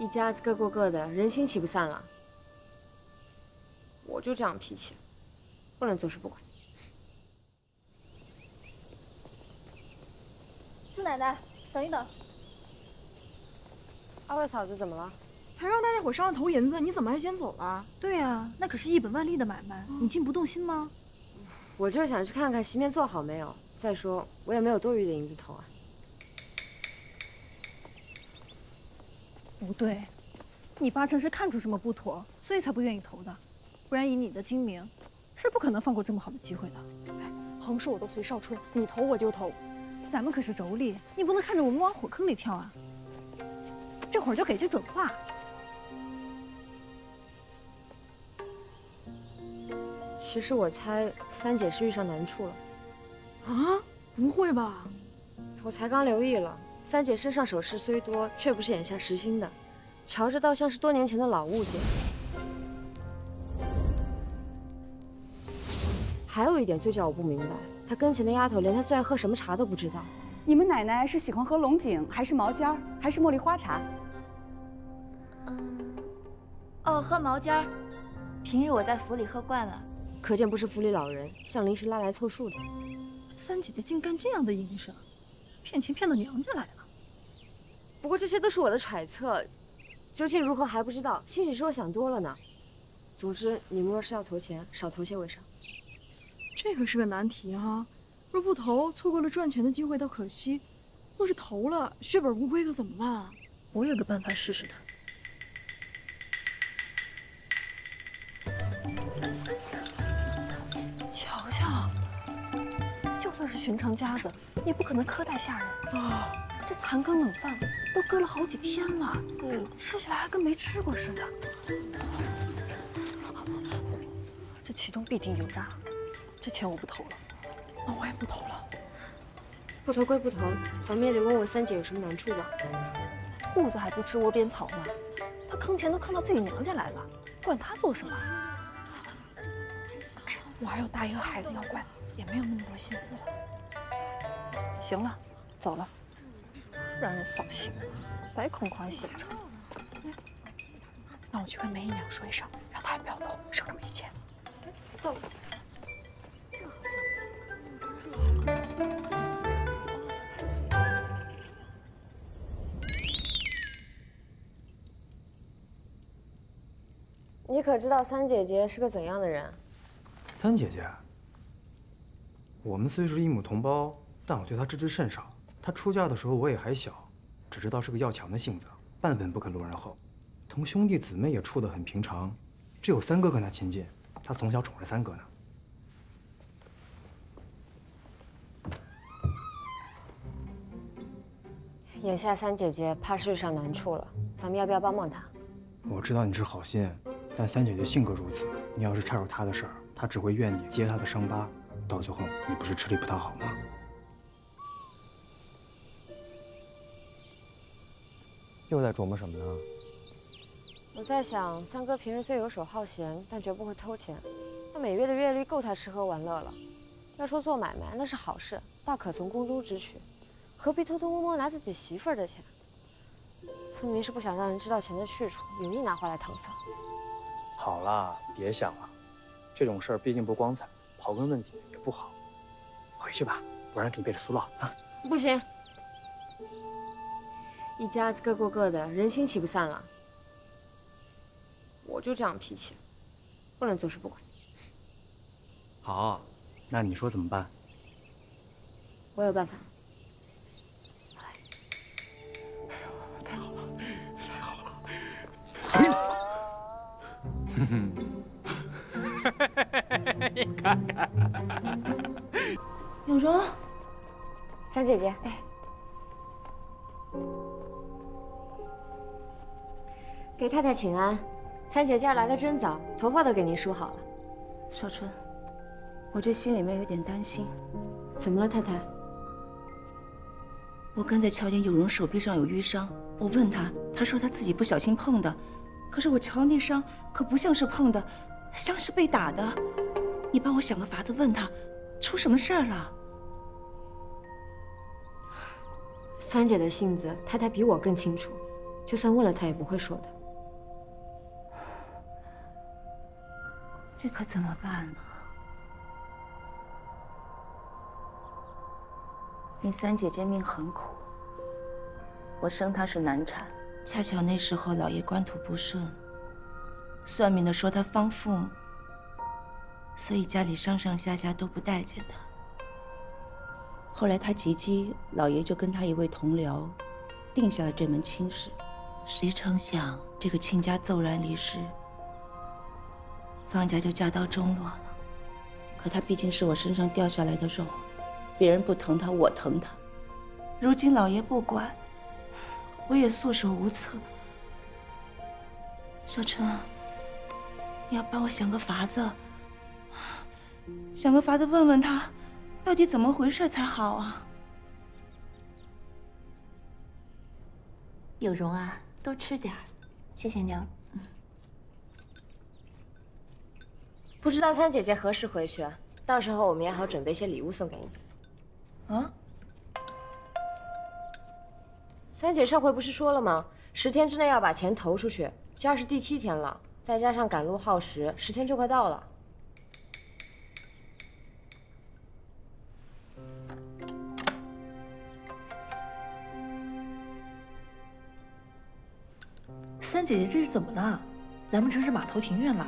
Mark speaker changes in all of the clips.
Speaker 1: 一家子各过各的，人心岂不散了？我就这样脾气，不能坐视不管。
Speaker 2: 四奶奶，等一等。
Speaker 1: 二位嫂子怎么了？
Speaker 3: 才让大家伙商量投银子，你怎么还先走了？
Speaker 2: 对呀，那可是一本万利的买卖，你竟不动心吗？
Speaker 1: 我就是想去看看席面做好没有。再说，我也没有多余的银子投啊。
Speaker 2: 不对，你八成是看出什么不妥，所以才不愿意投的。不然以你的精明，是不可能放过这么好的机会的。
Speaker 3: 哎，横竖我都随少春，你投我就投。
Speaker 2: 咱们可是妯娌，你不能看着我们往火坑里跳啊！这会儿就给句准话。
Speaker 1: 其实我猜三姐是遇上难处了。
Speaker 3: 啊？不会吧？
Speaker 1: 我才刚留意了。三姐身上首饰虽多，却不是眼下时兴的，瞧着倒像是多年前的老物件。还有一点最叫我不明白，她跟前的丫头连她最爱喝什么茶都不知道。
Speaker 4: 你们奶奶是喜欢喝龙井，还是毛尖儿，还是茉莉花茶？
Speaker 5: 嗯，哦，喝毛尖儿。平日我在府里喝惯了。
Speaker 1: 可见不是府里老人，像临时拉来凑数的。
Speaker 2: 三姐姐竟干这样的营生，骗钱骗到娘家来了。
Speaker 1: 不过这些都是我的揣测，究竟如何还不知道。兴许是我想多了呢。总之，你们若是要投钱，少投些为上。
Speaker 3: 这可是个难题哈，若不投，错过了赚钱的机会倒可惜；若是投了，血本无归可怎么办啊？
Speaker 2: 我有个办法试试他。瞧瞧，就算是寻常家子，也不可能苛待下人啊。这残羹冷饭都搁了好几天了，嗯，吃起来还跟没吃过似的。这其中必定有诈，这钱我不投了，
Speaker 3: 那我也不投了。
Speaker 1: 不投归不投，咱们也得问问三姐有什么难处吧。
Speaker 2: 兔子还不吃窝边草呢，他坑钱都坑到自己娘家来了，管他做什么？
Speaker 3: 我还有大姨和孩子要管，也没有那么多心思了。
Speaker 2: 行了，走了。让人扫兴，白空欢喜着。
Speaker 3: 那我去跟梅姨娘说一声，让她也不要动，省这么一钱。
Speaker 1: 走。你可知道三姐姐是个怎样的人？
Speaker 6: 三姐姐，我们虽是一母同胞，但我对她知之甚少。她出嫁的时候我也还小，只知道是个要强的性子，半分不肯落人后。同兄弟姊妹也处得很平常，只有三哥跟她亲近，她从小宠着三哥呢。
Speaker 1: 眼下三姐姐怕是遇上难处了，咱们要不要帮帮她？
Speaker 6: 我知道你是好心，但三姐姐性格如此，你要是插手她的事儿，她只会怨你揭她的伤疤，到最后你不是吃力不讨好吗？又在琢磨什么呢？
Speaker 1: 我在想，三哥平时虽游手好闲，但绝不会偷钱。他每月的月例够他吃喝玩乐了。要说做买卖，那是好事，大可从宫中支取，何必偷偷摸摸拿自己媳妇儿的钱？分明是不想让人知道钱的去处，有意拿回来搪塞。
Speaker 6: 好了，别想了，这种事儿毕竟不光彩，刨根问底也不好。回去吧，不然给你背着苏烙啊！
Speaker 1: 不行。一家子各过各的，人心岂不散了？我就这样脾气，不能坐视不管。
Speaker 6: 好，那你说怎么办？
Speaker 1: 我有办法。
Speaker 3: 哎呦，太好了，太好了！
Speaker 6: 哼哼，你看看，
Speaker 2: 永荣，
Speaker 1: 三姐姐，哎。给太太请安，三姐今儿来的真早，头发都给您梳好了。
Speaker 7: 少春，我这心里面有点担心。
Speaker 1: 怎么了，太太？
Speaker 7: 我刚才瞧见有容手臂上有淤伤，我问她，她说她自己不小心碰的，可是我瞧那伤可不像是碰的，像是被打的。你帮我想个法子问她，出什么事儿了？
Speaker 1: 三姐的性子，太太比我更清楚。就算问了，她也不会说的。
Speaker 7: 这可怎么办呢？你三姐姐命很苦，我生她是难产，恰巧那时候老爷官途不顺，算命的说她方父母，所以家里上上下下都不待见她。后来她及笄，老爷就跟他一位同僚定下了这门亲事，谁成想这个亲家骤然离世，方家就家道中落了。可她毕竟是我身上掉下来的肉。别人不疼他，我疼他。如今老爷不管，我也束手无策。小春，你要帮我想个法子，想个法子问问他，到底怎么回事才好啊？
Speaker 5: 有容啊，多吃点，谢谢娘。
Speaker 1: 不知道三姐姐何时回去，到时候我们也好准备些礼物送给你。啊！三姐上回不是说了吗？十天之内要把钱投出去，今儿是第七天了，再加上赶路耗时，十天就快到了。
Speaker 2: 三姐姐这是怎么了？难不成是码头停运了？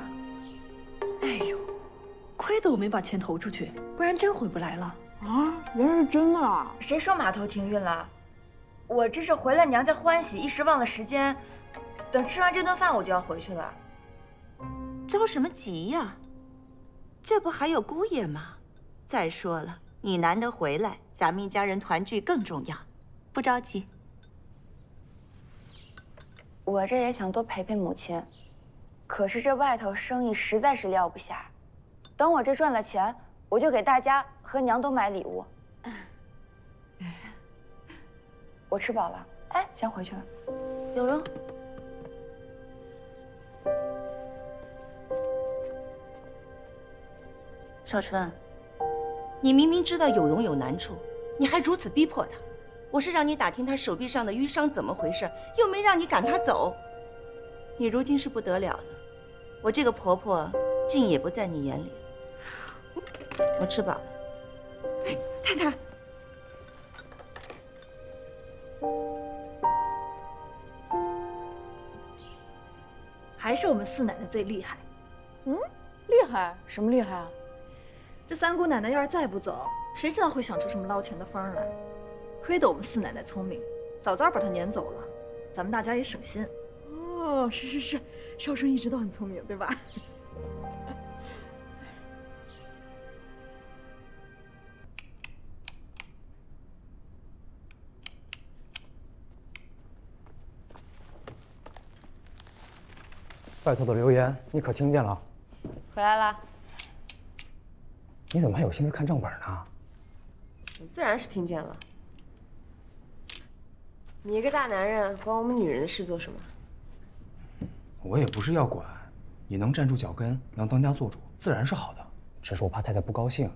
Speaker 2: 得我没把钱投出去，不然真回不来了。
Speaker 3: 啊，原来是真的啊！
Speaker 5: 谁说码头停运了？我这是回了娘家欢喜，一时忘了时间。等吃完这顿饭，我就要回去了。
Speaker 7: 着什么急呀？这不还有姑爷吗？再说了，你难得回来，咱们一家人团聚更重要，不着急。
Speaker 5: 我这也想多陪陪母亲，可是这外头生意实在是撂不下。等我这赚了钱。我就给大家和娘都买礼物。我吃饱了，哎，先回去了。
Speaker 7: 有容，少春，你明明知道有容有难处，你还如此逼迫他。我是让你打听他手臂上的淤伤怎么回事，又没让你赶他走。你如今是不得了了，我这个婆婆竟也不在你眼里。我吃饱了。哎，太太，
Speaker 2: 还是我们四奶奶最厉害。
Speaker 3: 嗯，厉害？什么厉害啊？
Speaker 2: 这三姑奶奶要是再不走，谁知道会想出什么捞钱的方来？亏得我们四奶奶聪明，早早把她撵走了，咱们大家也省心。
Speaker 3: 哦，是是是，少春一直都很聪明，对吧？
Speaker 6: 外头的流言你可听见了？
Speaker 1: 回来了。
Speaker 6: 你怎么还有心思看账本呢？
Speaker 1: 我自然是听见了。你一个大男人，管我们女人的事做什么？
Speaker 6: 我也不是要管，你能站住脚跟，能当家做主，自然是好的。只是我怕太太不高兴。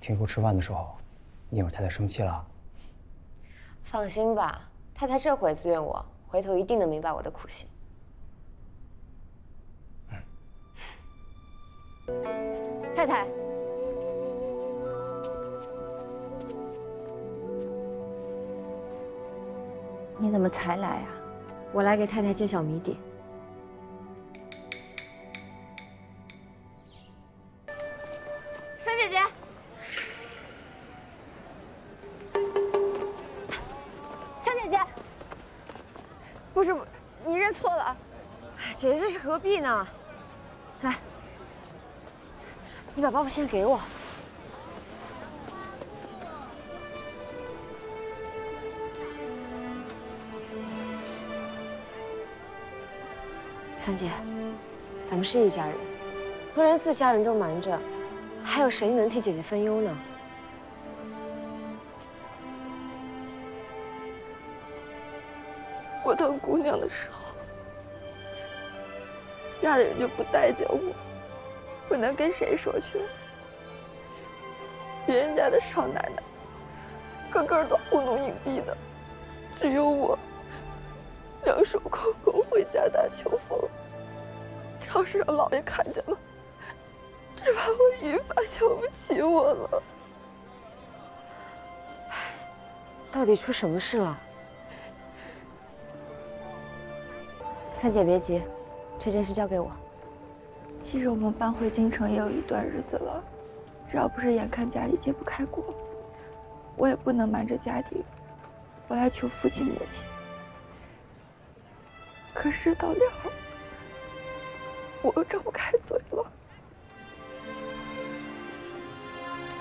Speaker 6: 听说吃饭的时候，你惹太太生气了。
Speaker 1: 放心吧，太太这回自愿我，回头一定能明白我的苦心。太太，
Speaker 7: 你怎么才来啊？
Speaker 1: 我来给太太揭晓谜底。三姐姐，三姐姐，不是，你认错了，姐姐这是何必呢？来。你把包袱先给我，三姐，咱们是一家人，若连自家人都瞒着，还有谁能替姐姐分忧呢？
Speaker 8: 我当姑娘的时候，家里人就不待见我。我能跟谁说去？别人家的少奶奶，个个都糊弄隐蔽的，只有我，两手空空回家打秋风，要是让老爷看见了，只怕我愈发瞧不起我了。
Speaker 1: 到底出什么事了？三姐别急，这件事交给我。
Speaker 5: 其实我们搬回京城也有一段日子了，只要不是眼看家里揭不开锅，我也不能瞒着家底我来求父亲母亲。可是到了，我又张不开嘴了。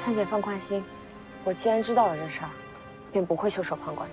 Speaker 1: 灿姐放宽心，我既然知道了这事儿，便不会袖手旁观。